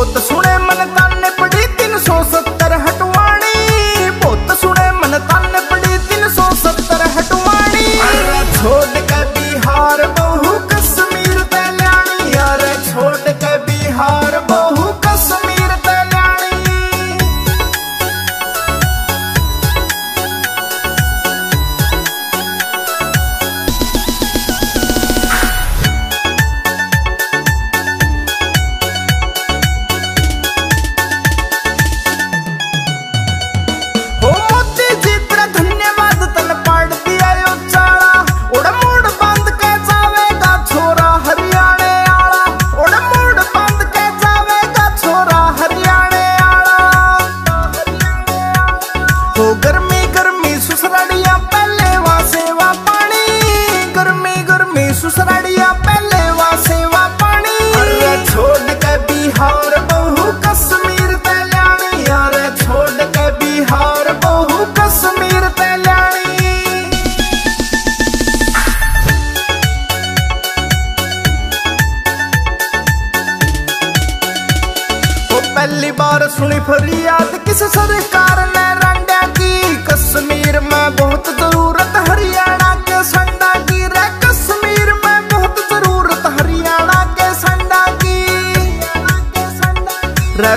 Botas ਬਾਰ ਸੁਣੀ ਫਰਿਆਦ, ਕਿਸ ਸਰਕਾਰ ਨੇ ਰਾਂਡਿਆ ਕੀ? ਕਸ਼ਮੀਰ ਮੈਂ ਬਹੁਤ ਜ਼ਰੂਰਤ, ਹਰਿਆਣਾ ਕੇ ਸੰਡਾ ਕੀ? ਰੇ ਕਸ਼ਮੀਰ ਮੈਂ ਬਹੁਤ ਜ਼ਰੂਰਤ, ਹਰਿਆਣਾ ਕੇ ਸੰਡਾ ਕੀ? ਰੇ